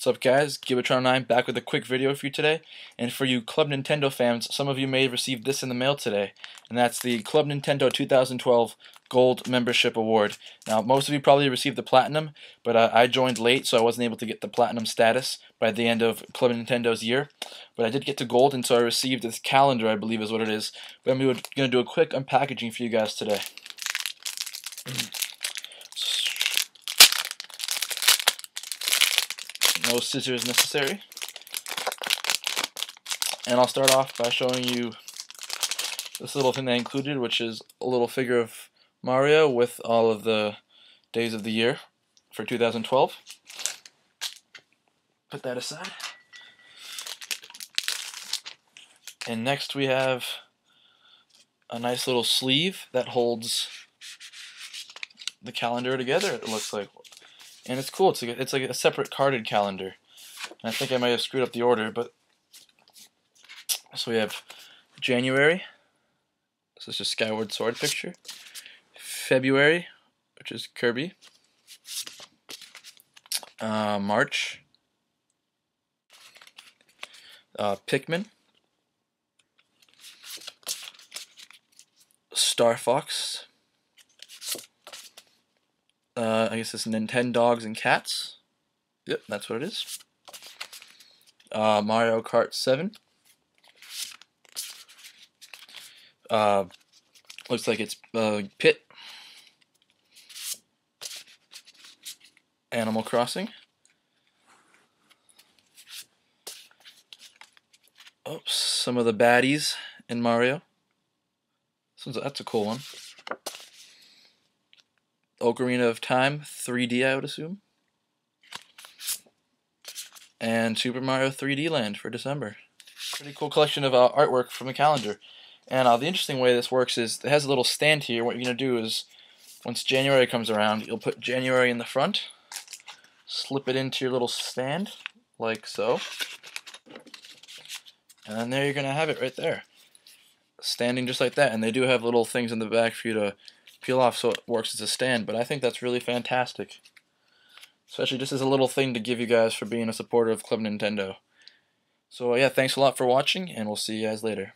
What's up guys, Gibatron9 back with a quick video for you today, and for you Club Nintendo fans, some of you may have received this in the mail today, and that's the Club Nintendo 2012 Gold Membership Award. Now most of you probably received the Platinum, but uh, I joined late so I wasn't able to get the Platinum status by the end of Club Nintendo's year, but I did get to Gold and so I received this calendar I believe is what it is, but I'm going to do a quick unpackaging for you guys today. no scissors necessary. And I'll start off by showing you this little thing they included, which is a little figure of Mario with all of the days of the year for 2012. Put that aside. And next we have a nice little sleeve that holds the calendar together, it looks like and it's cool. It's like a, it's like a separate carded calendar. And I think I might have screwed up the order, but so we have January. This is just Skyward Sword picture. February, which is Kirby. Uh, March. Uh, Pikmin. Star Fox uh, I guess it's Nintendogs and Cats. Yep, that's what it is. Uh, Mario Kart 7. Uh, looks like it's uh, Pit. Animal Crossing. Oops, some of the baddies in Mario. that's a cool one. Ocarina of Time 3D, I would assume. And Super Mario 3D Land for December. Pretty cool collection of uh, artwork from the calendar. And uh, the interesting way this works is it has a little stand here. What you're going to do is, once January comes around, you'll put January in the front, slip it into your little stand, like so. And then there you're going to have it right there. Standing just like that. And they do have little things in the back for you to peel off so it works as a stand, but I think that's really fantastic. Especially just as a little thing to give you guys for being a supporter of Club Nintendo. So yeah, thanks a lot for watching, and we'll see you guys later.